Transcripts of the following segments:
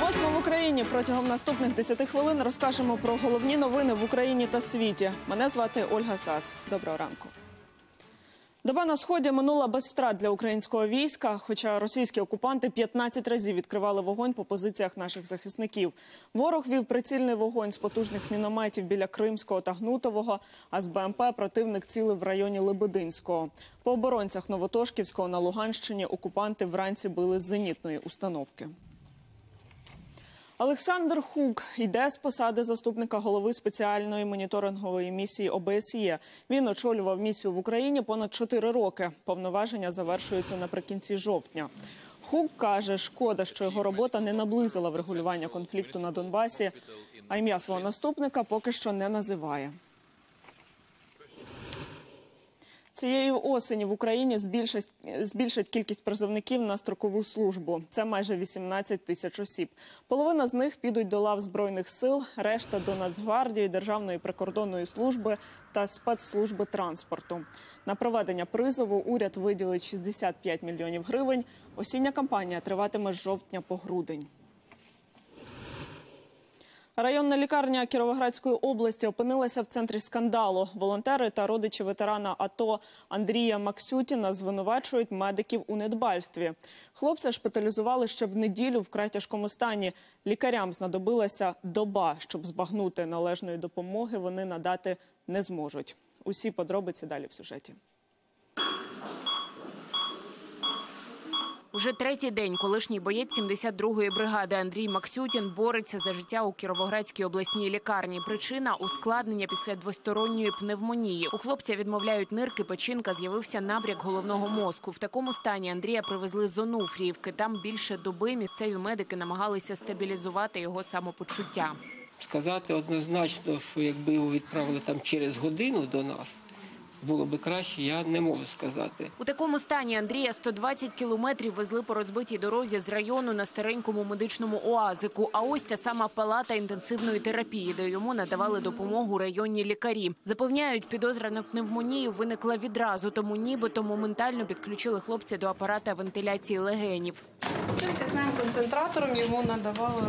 Восьмо в Україні протягом наступних 10 хвилин розкажемо про головні новини в Україні та світі. Мене звати Ольга Сас. Доброго ранку. Доба на сході минула без втрат для українського війська. Хоча російські окупанти 15 разів відкривали вогонь по позиціях наших захисників. Ворог вів прицільний вогонь з потужних мінометів біля Кримського та Гнутового. А з БМП противник цілив в районі Лебединського. По оборонцях Новотошківського на Луганщині окупанти вранці били з зенітної установки. Олександр Хук йде з посади заступника голови спеціальної моніторингової місії ОБСЄ. Він очолював місію в Україні понад 4 роки. Повноваження завершуються наприкінці жовтня. Хук каже, шкода, що його робота не наблизила врегулювання конфлікту на Донбасі, а ім'я свого наступника поки що не називає. Цієї осені в Україні збільшать, збільшать кількість призовників на строкову службу. Це майже 18 тисяч осіб. Половина з них підуть до лав збройних сил, решта до Нацгвардії, Державної прикордонної служби та спецслужби транспорту. На проведення призову уряд виділить 65 мільйонів гривень. Осіння кампанія триватиме з жовтня по грудень. Районна лікарня Кіровоградської області опинилася в центрі скандалу. Волонтери та родичі ветерана АТО Андрія Максютіна звинувачують медиків у недбальстві. Хлопця шпиталізували ще в неділю в край тяжкому стані. Лікарям знадобилася доба, щоб збагнути належної допомоги. Вони надати не зможуть. Усі подробиці далі в сюжеті. Уже третій день колишній боєць 72-ї бригади Андрій Максютін бореться за життя у Кіровоградській обласній лікарні. Причина ускладнення після двосторонньої пневмонії. У хлопця відмовляють нирки, печінка, з'явився набряк головного мозку. В такому стані Андрія привезли з Онуфріївки. Там більше доби місцеві медики намагалися стабілізувати його самопочуття. Сказати однозначно, що якби його відправили там через годину до нас, було би краще, я не можу сказати. У такому стані Андрія 120 кілометрів везли по розбитій дорозі з району на старенькому медичному оазику. А ось та сама палата інтенсивної терапії, де йому надавали допомогу районні лікарі. Запевняють, підозра на пневмонію виникла відразу, тому нібито моментально підключили хлопця до апарата вентиляції легенів. Концентратором йому надавали,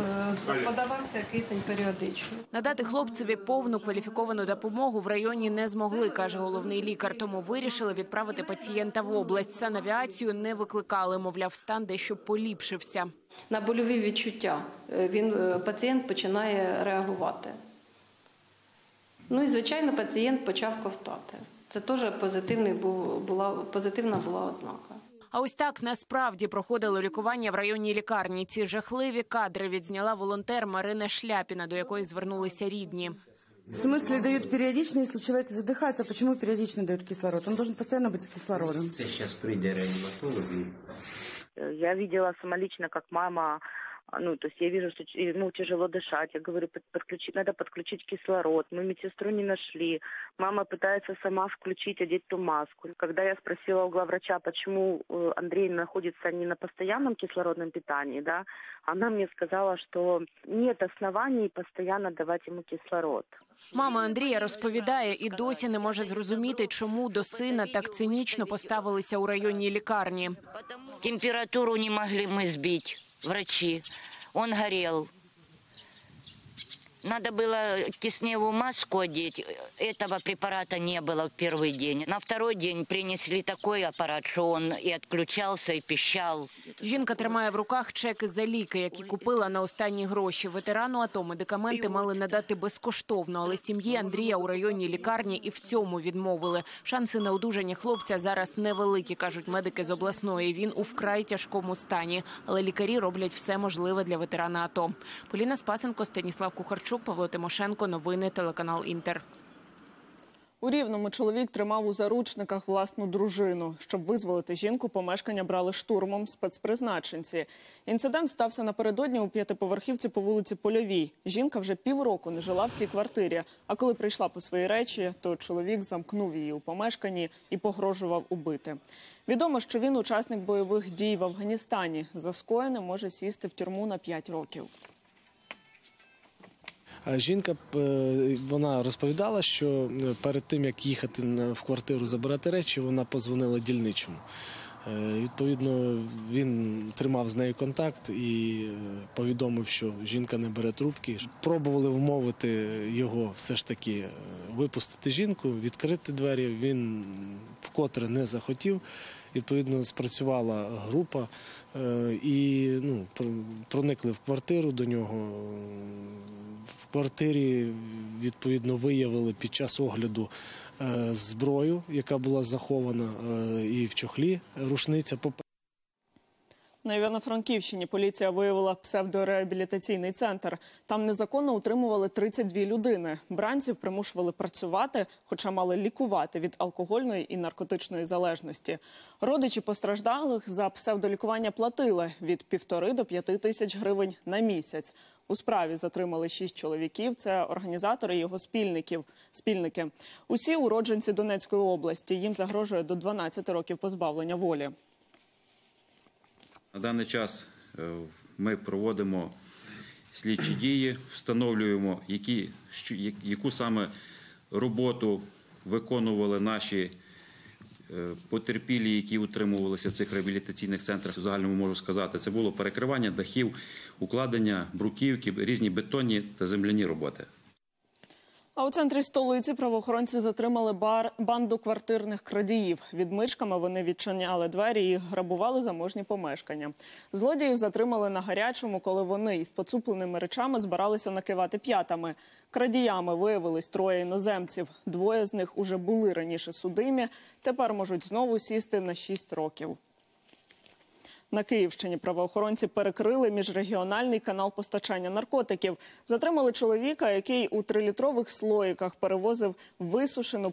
подавався кисень періодично. Надати хлопцеві повну кваліфіковану допомогу в районі не змогли, каже головний лікар. Тому вирішили відправити пацієнта в область. Санавіацію не викликали, мовляв, стан дещо поліпшився. На больові відчуття е, він, е, пацієнт починає реагувати. Ну і, звичайно, пацієнт почав ковтати. Це теж позитивний був, була, позитивна була ознака. А ось так насправді проходило лікування в районній лікарні. Ці жахливі кадри відзняла волонтер Марина Шляпіна, до якої звернулися рідні. В смысле дают периодично, если человек задыхается, почему периодично дают кислород? Он должен постоянно быть с кислородом. Це зараз прийде реаніматолог і Я видела самолично, как мама, ну, то есть я вижу, что ч- ему тяжело дышать. Я говорю, под- подключить, надо подключить кислород. Мы медсестру не нашли. Мама пытается сама включить, одеть ту маску. Когда я спросила у главврача, почему э, Андрей находится не на постоянном кислородном питании, да, она мне сказала, что нет оснований постоянно давать ему кислород. Мама Андрія розповідає і досі не може зрозуміти, чому до сина так цинічно поставилися у районній лікарні. Температуру не могли мы сбить, Врачи. Он горел. Надо было кисневую маску одеть. Этого препарата не было в первый день. На второй день принесли такой аппарат, что он и отключался, и пищал. Жінка тримає в руках чеки за ліки, які купила на останні гроші. Ветерану АТО медикаменти мали надати безкоштовно, але сім'ї Андрія у районній лікарні і в цьому відмовили. Шанси на одужання хлопця зараз невеликі, кажуть медики з обласної. Він у вкрай тяжкому стані, але лікарі роблять все можливе для ветерана АТО. Поліна Спасенко, Станіслав Кухарчук, Павло Тимошенко. Новини телеканал Інтер. У Рівному чоловік тримав у заручниках власну дружину. Щоб визволити жінку, помешкання брали штурмом спецпризначенці. Інцидент стався напередодні у п'ятиповерхівці по вулиці Польовій. Жінка вже півроку не жила в цій квартирі. А коли прийшла по свої речі, то чоловік замкнув її у помешканні і погрожував убити. Відомо, що він учасник бойових дій в Афганістані. За скоєне може сісти в тюрму на 5 років. Жінка е, вона розповідала, що е, перед тим як їхати в квартиру забирати речі, вона позвонила дільничому. Е, Відповідно, він тримав з нею контакт і повідомив, що жінка не бере трубки. Пробували вмовити його все ж таки випустити жінку, відкрити двері. Він вкотре не захотів. Відповідно, спрацювала група і ну, проникли в квартиру до нього. Квартирі відповідно виявили під час огляду е, зброю, яка була захована, е, і в чохлі рушниця. На Івано-Франківщині поліція виявила псевдореабілітаційний центр. Там незаконно утримували 32 людини. Бранців примушували працювати, хоча мали лікувати від алкогольної і наркотичної залежності. Родичі постраждалих за псевдолікування платили від півтори до п'яти тисяч гривень на місяць. У справі затримали шість чоловіків. Це організатори і його спільників. Спільники. Усі уродженці Донецької області. Їм загрожує до 12 років позбавлення волі. На даний час е, ми проводимо слідчі дії, встановлюємо, які, яку саме роботу виконували наші е, потерпілі, які утримувалися в цих реабілітаційних центрах. В загальному можу сказати, це було перекривання дахів, укладення бруківки, різні бетонні та земляні роботи. А у центрі столиці правоохоронці затримали бар банду квартирних крадіїв. Відмичками вони відчиняли двері і грабували заможні помешкання. Злодіїв затримали на гарячому, коли вони із поцупленими речами збиралися накивати п'ятами. Крадіями виявились троє іноземців. Двоє з них уже були раніше судимі. Тепер можуть знову сісти на 6 років. На Київщині правоохоронці перекрили міжрегіональний канал постачання наркотиків. Затримали чоловіка, який у трилітрових слоїках перевозив висушену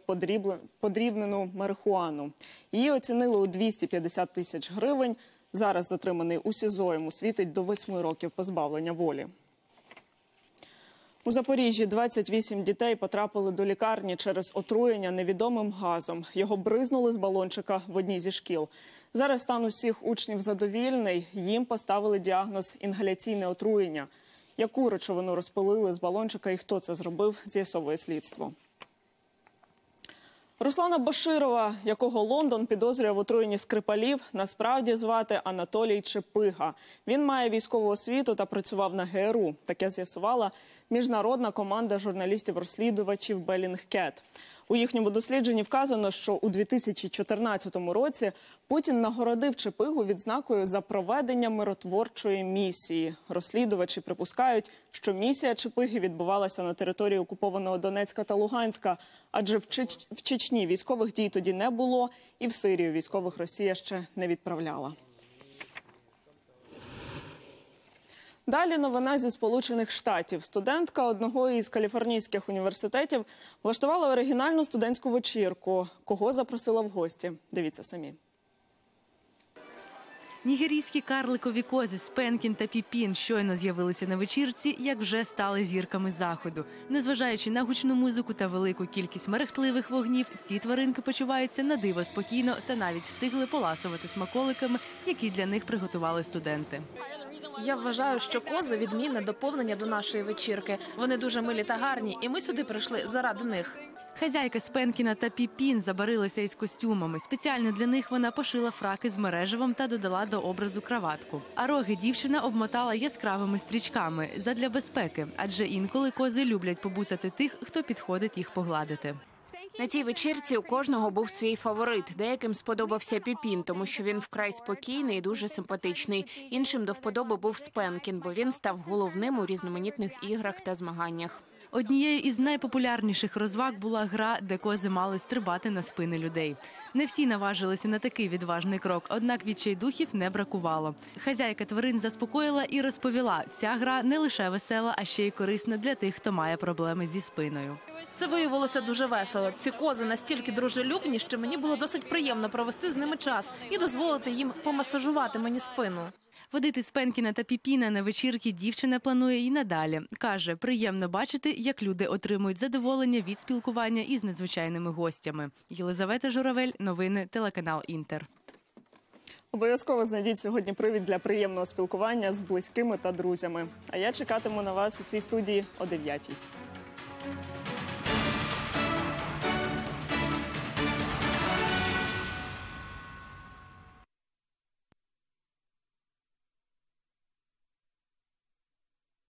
подрібнену марихуану. Її оцінили у 250 тисяч гривень. Зараз затриманий у СІЗО йому світить до 8 років позбавлення волі. У Запоріжжі 28 дітей потрапили до лікарні через отруєння невідомим газом. Його бризнули з балончика в одній зі шкіл. Зараз стан усіх учнів задовільний. Їм поставили діагноз інгаляційне отруєння. Яку речовину розпилили з балончика і хто це зробив, з'ясовує слідство. Руслана Баширова, якого Лондон підозрює в отруєнні скрипалів, насправді звати Анатолій Чепига. Він має військову освіту та працював на ГРУ. Таке з'ясувала міжнародна команда журналістів-розслідувачів Белінгкет. У їхньому дослідженні вказано, що у 2014 році Путін нагородив Чепигу відзнакою за проведення миротворчої місії. Розслідувачі припускають, що місія Чепиги відбувалася на території окупованого Донецька та Луганська, адже в, Чеч... в Чечні військових дій тоді не було, і в Сирію військових Росія ще не відправляла. Далі новина зі Сполучених Штатів. Студентка одного із каліфорнійських університетів влаштувала оригінальну студентську вечірку. Кого запросила в гості? Дивіться самі. Нігерійські карликові кози Спенкін та Піпін щойно з'явилися на вечірці, як вже стали зірками заходу. Незважаючи на гучну музику та велику кількість мерехтливих вогнів, ці тваринки почуваються на диво спокійно та навіть встигли поласувати смаколиками, які для них приготували студенти. Я вважаю, що кози відмінне доповнення до нашої вечірки. Вони дуже милі та гарні, і ми сюди прийшли заради них. Хазяйка Спенкіна та Піпін забарилися із костюмами. Спеціально для них вона пошила фраки з мережевом та додала до образу краватку. А роги дівчина обмотала яскравими стрічками задля безпеки, адже інколи кози люблять побусати тих, хто підходить їх погладити. На цій вечірці у кожного був свій фаворит. Деяким сподобався Піпін, тому що він вкрай спокійний і дуже симпатичний. Іншим до вподоби був Спенкін, бо він став головним у різноманітних іграх та змаганнях. Однією із найпопулярніших розваг була гра, де кози мали стрибати на спини людей. Не всі наважилися на такий відважний крок, однак відчайдухів не бракувало. Хазяйка тварин заспокоїла і розповіла: ця гра не лише весела, а ще й корисна для тих, хто має проблеми зі спиною. Це виявилося дуже весело. Ці кози настільки дружелюбні, що мені було досить приємно провести з ними час і дозволити їм помасажувати мені спину. Водити Спенкіна та Піпіна на вечірки дівчина планує і надалі. Каже, приємно бачити, як люди отримують задоволення від спілкування із незвичайними гостями. Єлизавета Журавель, новини, телеканал Інтер. Обов'язково знайдіть сьогодні привід для приємного спілкування з близькими та друзями. А я чекатиму на вас у цій студії о 9